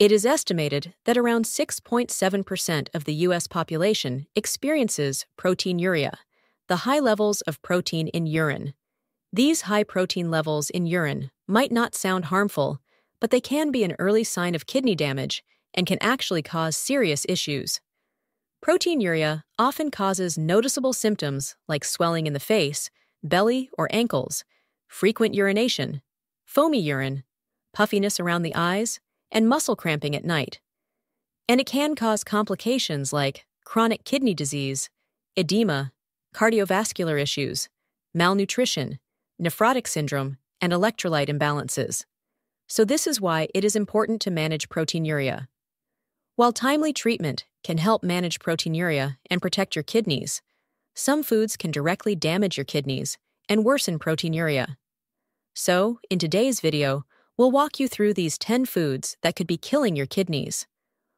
It is estimated that around 6.7% of the U.S. population experiences proteinuria, the high levels of protein in urine. These high protein levels in urine might not sound harmful, but they can be an early sign of kidney damage and can actually cause serious issues. Proteinuria often causes noticeable symptoms like swelling in the face, belly or ankles, frequent urination, foamy urine, puffiness around the eyes, and muscle cramping at night. And it can cause complications like chronic kidney disease, edema, cardiovascular issues, malnutrition, nephrotic syndrome, and electrolyte imbalances. So, this is why it is important to manage proteinuria. While timely treatment can help manage proteinuria and protect your kidneys, some foods can directly damage your kidneys and worsen proteinuria. So, in today's video, we'll walk you through these 10 foods that could be killing your kidneys.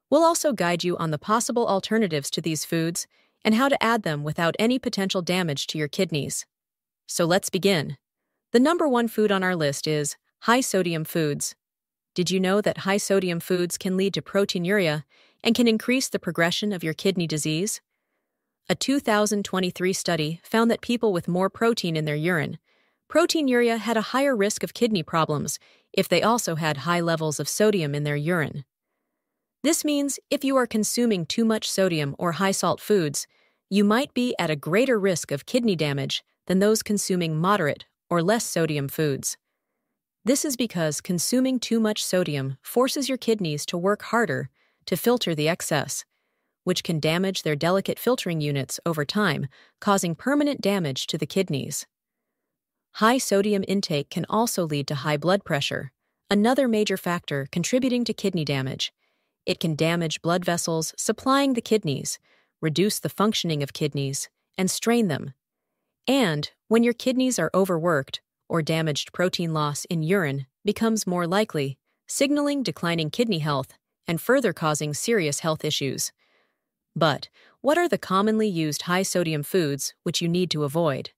We'll also guide you on the possible alternatives to these foods and how to add them without any potential damage to your kidneys. So let's begin. The number one food on our list is high sodium foods. Did you know that high sodium foods can lead to proteinuria and can increase the progression of your kidney disease? A 2023 study found that people with more protein in their urine, proteinuria had a higher risk of kidney problems if they also had high levels of sodium in their urine. This means if you are consuming too much sodium or high salt foods, you might be at a greater risk of kidney damage than those consuming moderate or less sodium foods. This is because consuming too much sodium forces your kidneys to work harder to filter the excess, which can damage their delicate filtering units over time, causing permanent damage to the kidneys. High sodium intake can also lead to high blood pressure, another major factor contributing to kidney damage. It can damage blood vessels supplying the kidneys, reduce the functioning of kidneys, and strain them. And when your kidneys are overworked, or damaged protein loss in urine becomes more likely, signaling declining kidney health and further causing serious health issues. But what are the commonly used high sodium foods which you need to avoid?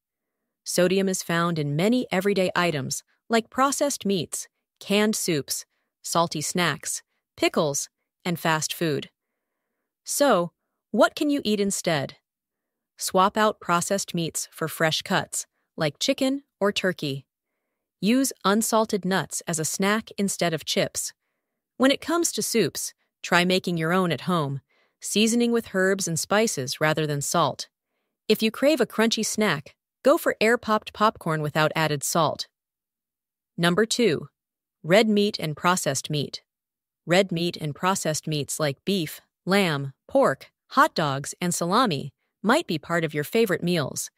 Sodium is found in many everyday items like processed meats, canned soups, salty snacks, pickles, and fast food. So, what can you eat instead? Swap out processed meats for fresh cuts, like chicken or turkey. Use unsalted nuts as a snack instead of chips. When it comes to soups, try making your own at home, seasoning with herbs and spices rather than salt. If you crave a crunchy snack, go for air popped popcorn without added salt. Number 2. Red meat and processed meat. Red meat and processed meats like beef, lamb, pork, hot dogs, and salami might be part of your favorite meals.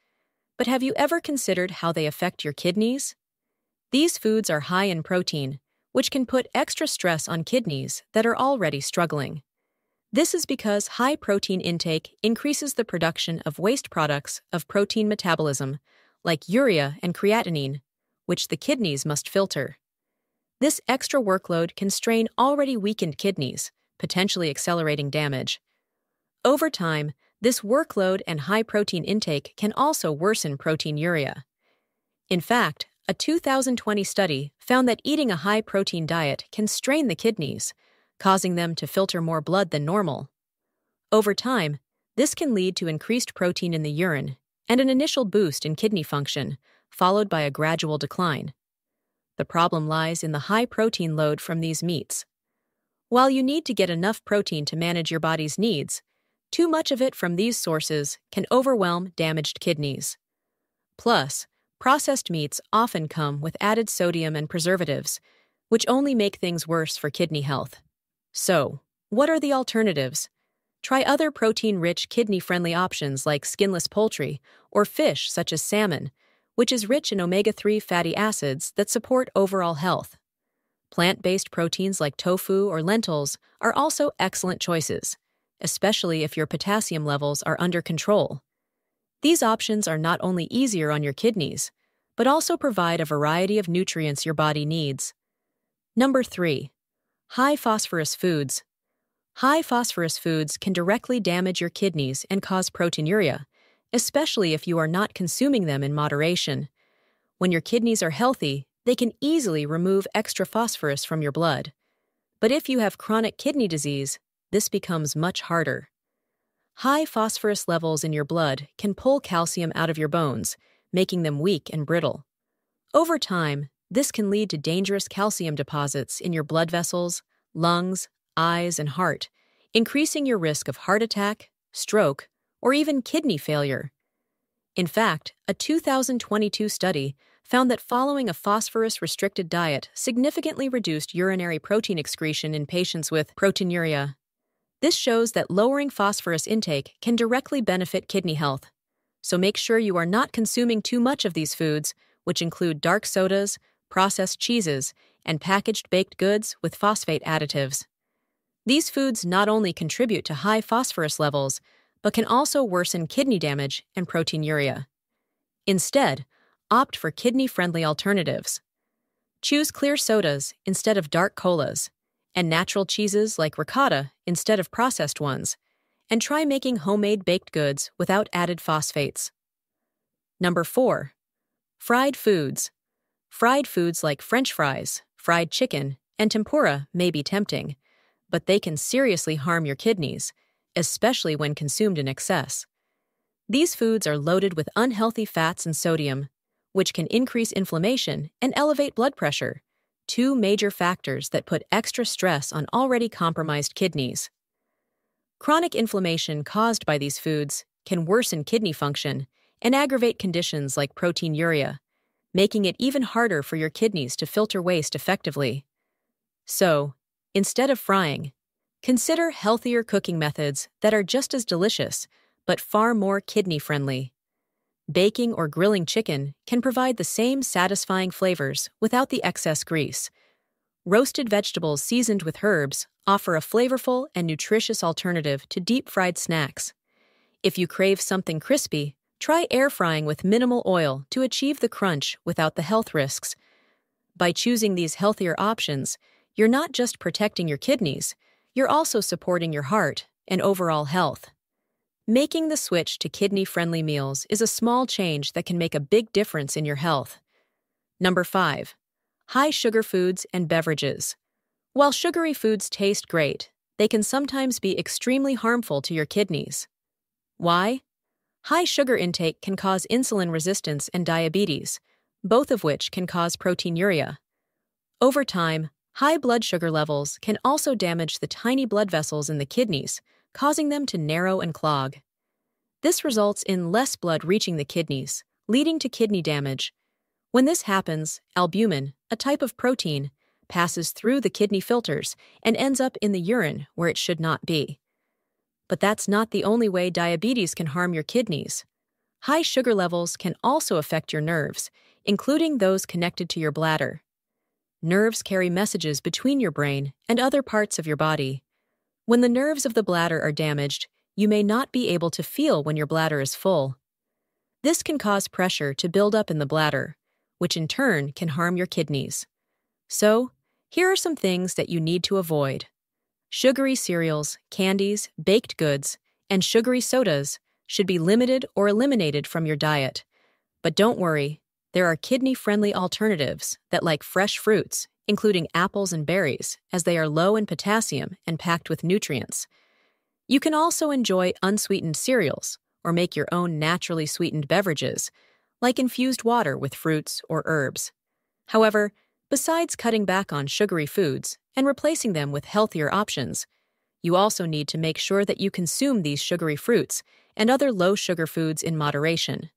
But have you ever considered how they affect your kidneys? These foods are high in protein, which can put extra stress on kidneys that are already struggling. This is because high protein intake increases the production of waste products of protein metabolism, like urea and creatinine, which the kidneys must filter. This extra workload can strain already weakened kidneys, potentially accelerating damage. Over time, this workload and high protein intake can also worsen proteinuria. In fact, a 2020 study found that eating a high protein diet can strain the kidneys, causing them to filter more blood than normal. Over time, this can lead to increased protein in the urine and an initial boost in kidney function, followed by a gradual decline. The problem lies in the high protein load from these meats. While you need to get enough protein to manage your body's needs, too much of it from these sources can overwhelm damaged kidneys. Plus, processed meats often come with added sodium and preservatives, which only make things worse for kidney health. So, what are the alternatives? Try other protein rich, kidney friendly options like skinless poultry or fish such as salmon, which is rich in omega 3 fatty acids that support overall health. Plant based proteins like tofu or lentils are also excellent choices especially if your potassium levels are under control. These options are not only easier on your kidneys, but also provide a variety of nutrients your body needs. Number 3. High phosphorus foods. High phosphorus foods can directly damage your kidneys and cause proteinuria, especially if you are not consuming them in moderation. When your kidneys are healthy, they can easily remove extra phosphorus from your blood. But if you have chronic kidney disease, this becomes much harder. High phosphorus levels in your blood can pull calcium out of your bones, making them weak and brittle. Over time, this can lead to dangerous calcium deposits in your blood vessels, lungs, eyes, and heart, increasing your risk of heart attack, stroke, or even kidney failure. In fact, a 2022 study found that following a phosphorus restricted diet significantly reduced urinary protein excretion in patients with proteinuria. This shows that lowering phosphorus intake can directly benefit kidney health. So make sure you are not consuming too much of these foods, which include dark sodas, processed cheeses, and packaged baked goods with phosphate additives. These foods not only contribute to high phosphorus levels, but can also worsen kidney damage and proteinuria. Instead, opt for kidney friendly alternatives. Choose clear sodas instead of dark colas, and natural cheeses like ricotta instead of processed ones, and try making homemade baked goods without added phosphates. Number 4. Fried foods. Fried foods like french fries, fried chicken, and tempura may be tempting, but they can seriously harm your kidneys especially when consumed in excess. These foods are loaded with unhealthy fats and sodium, which can increase inflammation and elevate blood pressure, two major factors that put extra stress on already compromised kidneys. Chronic inflammation caused by these foods can worsen kidney function and aggravate conditions like proteinuria, making it even harder for your kidneys to filter waste effectively. So, instead of frying, Consider healthier cooking methods that are just as delicious, but far more kidney friendly. Baking or grilling chicken can provide the same satisfying flavors without the excess grease. Roasted vegetables seasoned with herbs offer a flavorful and nutritious alternative to deep fried snacks. If you crave something crispy, try air frying with minimal oil to achieve the crunch without the health risks. By choosing these healthier options, you're not just protecting your kidneys, you're also supporting your heart and overall health. Making the switch to kidney friendly meals is a small change that can make a big difference in your health. Number 5. High sugar foods and beverages. While sugary foods taste great, they can sometimes be extremely harmful to your kidneys. Why? High sugar intake can cause insulin resistance and diabetes, both of which can cause proteinuria. Over time, High blood sugar levels can also damage the tiny blood vessels in the kidneys, causing them to narrow and clog. This results in less blood reaching the kidneys, leading to kidney damage. When this happens, albumin, a type of protein, passes through the kidney filters and ends up in the urine where it should not be. But that's not the only way diabetes can harm your kidneys. High sugar levels can also affect your nerves, including those connected to your bladder. Nerves carry messages between your brain and other parts of your body. When the nerves of the bladder are damaged, you may not be able to feel when your bladder is full. This can cause pressure to build up in the bladder, which in turn can harm your kidneys. So, here are some things that you need to avoid. Sugary cereals, candies, baked goods, and sugary sodas should be limited or eliminated from your diet. But don't worry, there are kidney friendly alternatives that like fresh fruits, including apples and berries, as they are low in potassium and packed with nutrients. You can also enjoy unsweetened cereals or make your own naturally sweetened beverages, like infused water with fruits or herbs. However, besides cutting back on sugary foods and replacing them with healthier options, you also need to make sure that you consume these sugary fruits and other low sugar foods in moderation.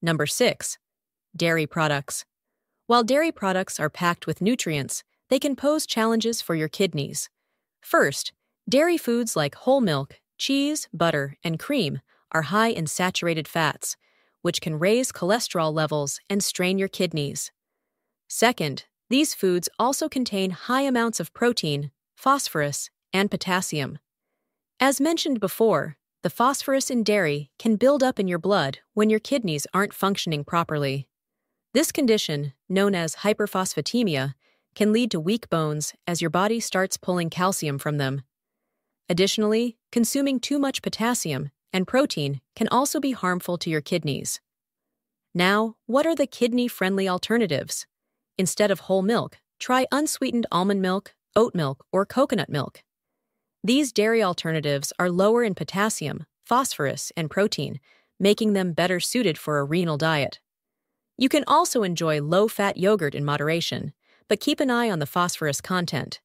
Number 6. Dairy products. While dairy products are packed with nutrients, they can pose challenges for your kidneys. First, dairy foods like whole milk, cheese, butter, and cream are high in saturated fats, which can raise cholesterol levels and strain your kidneys. Second, these foods also contain high amounts of protein, phosphorus, and potassium. As mentioned before, the phosphorus in dairy can build up in your blood when your kidneys aren't functioning properly. This condition, known as hyperphosphatemia, can lead to weak bones as your body starts pulling calcium from them. Additionally, consuming too much potassium and protein can also be harmful to your kidneys. Now, what are the kidney friendly alternatives? Instead of whole milk, try unsweetened almond milk, oat milk, or coconut milk. These dairy alternatives are lower in potassium, phosphorus, and protein, making them better suited for a renal diet. You can also enjoy low fat yogurt in moderation, but keep an eye on the phosphorus content.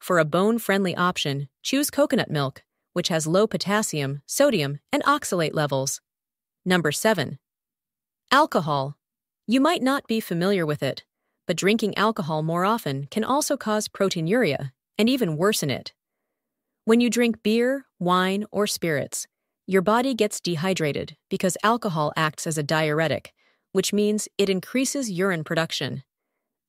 For a bone friendly option, choose coconut milk, which has low potassium, sodium, and oxalate levels. Number 7. Alcohol. You might not be familiar with it, but drinking alcohol more often can also cause proteinuria and even worsen it. When you drink beer, wine, or spirits, your body gets dehydrated because alcohol acts as a diuretic, which means it increases urine production.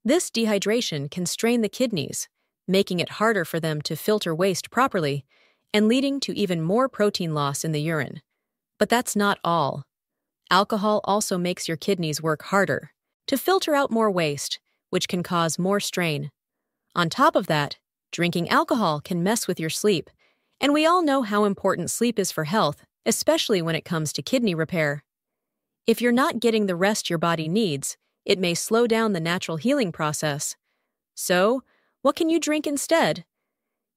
This dehydration can strain the kidneys, making it harder for them to filter waste properly and leading to even more protein loss in the urine. But that's not all. Alcohol also makes your kidneys work harder to filter out more waste, which can cause more strain. On top of that, drinking alcohol can mess with your sleep, and we all know how important sleep is for health, especially when it comes to kidney repair. If you're not getting the rest your body needs, it may slow down the natural healing process. So, what can you drink instead?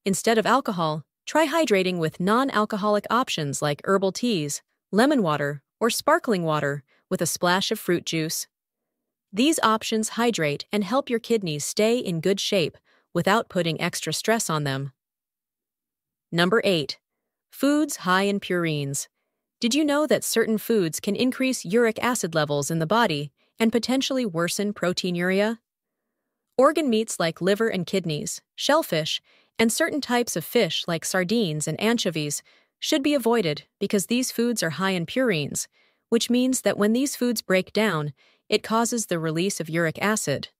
Instead of alcohol, Try hydrating with non alcoholic options like herbal teas, lemon water, or sparkling water with a splash of fruit juice. These options hydrate and help your kidneys stay in good shape without putting extra stress on them. Number 8. Foods high in purines. Did you know that certain foods can increase uric acid levels in the body and potentially worsen proteinuria? Organ meats like liver and kidneys, shellfish, and certain types of fish like sardines and anchovies should be avoided because these foods are high in purines, which means that when these foods break down, it causes the release of uric acid.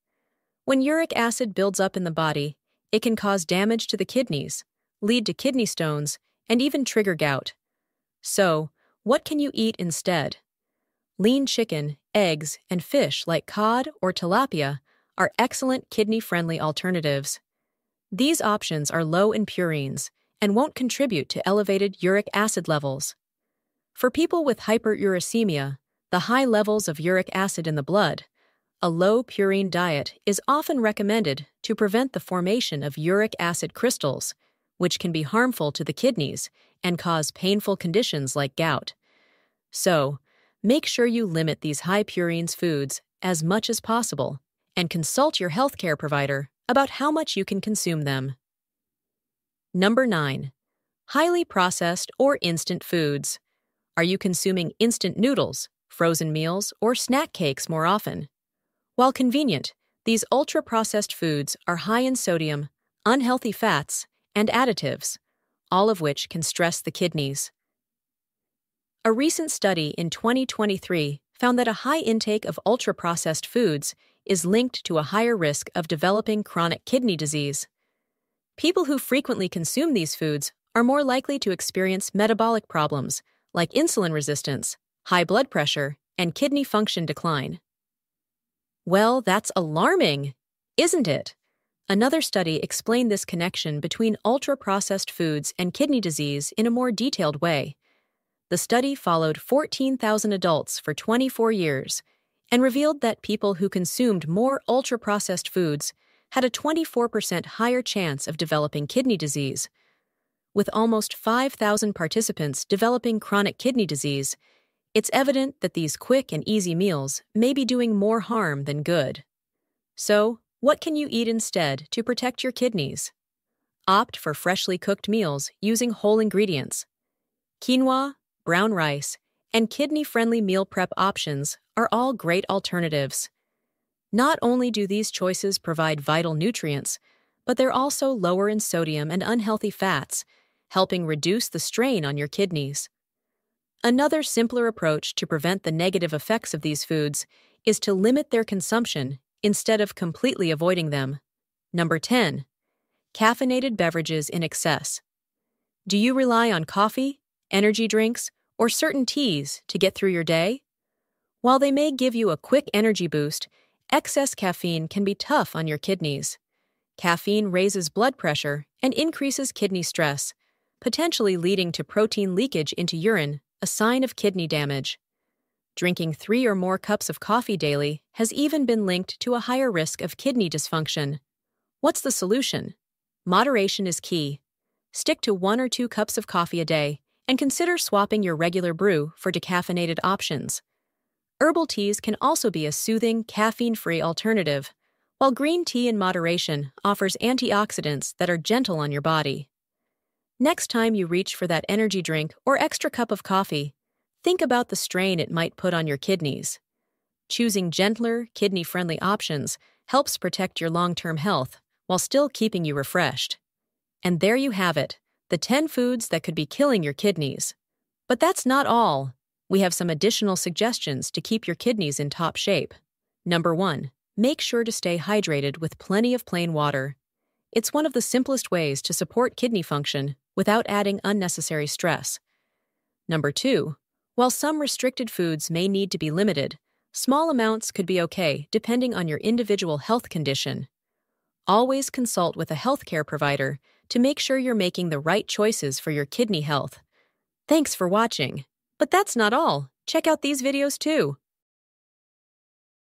When uric acid builds up in the body, it can cause damage to the kidneys, lead to kidney stones, and even trigger gout. So, what can you eat instead? Lean chicken, eggs, and fish like cod or tilapia are excellent kidney friendly alternatives. These options are low in purines and won't contribute to elevated uric acid levels. For people with hyperuricemia, the high levels of uric acid in the blood, a low purine diet is often recommended to prevent the formation of uric acid crystals, which can be harmful to the kidneys and cause painful conditions like gout. So, make sure you limit these high purines foods as much as possible and consult your healthcare provider about how much you can consume them. Number 9. Highly processed or instant foods. Are you consuming instant noodles, frozen meals, or snack cakes more often? While convenient, these ultra processed foods are high in sodium, unhealthy fats, and additives, all of which can stress the kidneys. A recent study in 2023 found that a high intake of ultra processed foods is linked to a higher risk of developing chronic kidney disease. People who frequently consume these foods are more likely to experience metabolic problems like insulin resistance, high blood pressure, and kidney function decline. Well, that's alarming, isn't it? Another study explained this connection between ultra processed foods and kidney disease in a more detailed way. The study followed 14,000 adults for 24 years and revealed that people who consumed more ultra processed foods had a 24% higher chance of developing kidney disease. With almost 5,000 participants developing chronic kidney disease, it's evident that these quick and easy meals may be doing more harm than good. So, what can you eat instead to protect your kidneys? Opt for freshly cooked meals using whole ingredients. Quinoa, brown rice, and kidney friendly meal prep options are all great alternatives. Not only do these choices provide vital nutrients, but they're also lower in sodium and unhealthy fats, helping reduce the strain on your kidneys. Another simpler approach to prevent the negative effects of these foods is to limit their consumption instead of completely avoiding them. Number 10. Caffeinated beverages in excess. Do you rely on coffee, energy drinks, or certain teas to get through your day? While they may give you a quick energy boost, excess caffeine can be tough on your kidneys. Caffeine raises blood pressure and increases kidney stress, potentially leading to protein leakage into urine, a sign of kidney damage. Drinking three or more cups of coffee daily has even been linked to a higher risk of kidney dysfunction. What's the solution? Moderation is key. Stick to one or two cups of coffee a day and consider swapping your regular brew for decaffeinated options. Herbal teas can also be a soothing, caffeine free alternative, while green tea in moderation offers antioxidants that are gentle on your body. Next time you reach for that energy drink or extra cup of coffee, think about the strain it might put on your kidneys. Choosing gentler, kidney friendly options helps protect your long term health while still keeping you refreshed. And there you have it the 10 foods that could be killing your kidneys. But that's not all. We have some additional suggestions to keep your kidneys in top shape. Number 1. Make sure to stay hydrated with plenty of plain water. It's one of the simplest ways to support kidney function without adding unnecessary stress. Number 2. While some restricted foods may need to be limited, Small amounts could be okay depending on your individual health condition. Always consult with a healthcare provider to make sure you're making the right choices for your kidney health. Thanks for watching. But that's not all. Check out these videos too.